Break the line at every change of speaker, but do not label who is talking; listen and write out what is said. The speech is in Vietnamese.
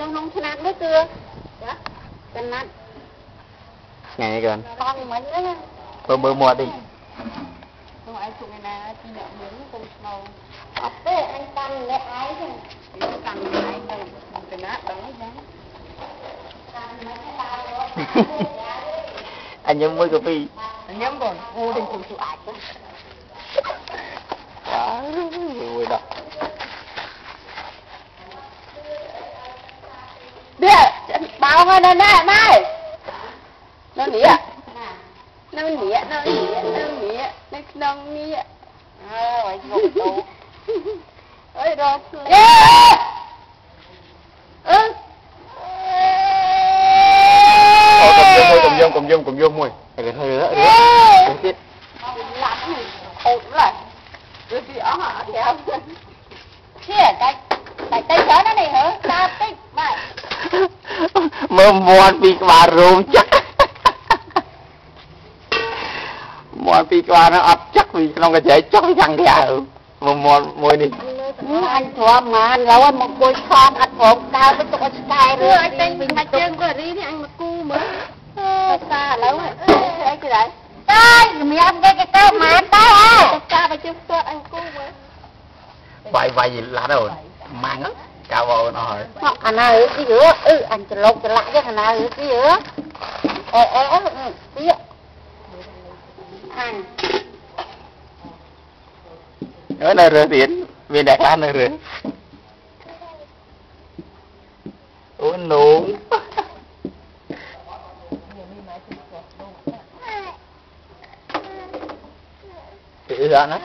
trời ấy nó không thế nào nữa chưa
dạ
cái nát
ngày gần
con
mình đó
bơ bơ mua đi.
Không ai chụp này nè chỉ nhận con màu
ở đây anh tăng lấy ái thôi
anh tăng lấy ái đây? Cái nát đó. Nhá
anh nhớ mới cà phê
nhắm còn ngu đừng cùng chụp ảnh đó.
Quá vui đó Dia,
bao ngon đây nè, này. Nó nỉ ạ. Nó ạ, nó ạ, nó ạ, nó nó ạ.
À, vậy ngục tù. Ôi rồi. Yeah!
Ừ.
Cầm vô, cầm vô, cầm vô mùi. Rồi, rồi, tiếp.
Lắm này, ổn lại. Rồi thì ó hả, kéo.
Kia, cái, cái tay chó nó này hả?
មើលមាត់ពីក្បាលរោមចឹកមាត់ពីក្បាលហ្នឹងអត់ចឹកពីក្នុងកញ្ចែកចឹកពីខាងក្រៅមើលមាត់មួយនេះ
អញ
ទ្រាំបានឡូវមកគួយខំអត់ព្រមដើរទៅទុកឲ្យស្កែរឿងឲ្យតែមិនដាច់ជើង
ក៏រីនេះអញមកគូមើលអឺសាឥឡូវអីគេដែរ
តែជំរាបគេគេទៅម៉ានដែរហ៎
កាបើជើងស្ទាត់អញគូមើល
បាយវាយឡាត់អូនម៉ាំងហ្នឹង cao vào nó hỏi.
Anh nào cái giữa ừ anh chỉ lột chỉ lại chứ anh nào cái giữa ê ê ê cái giữa anh
nói là rửa tiền vì đẹp lan là rửa. Ôi nụ. Tự ra nó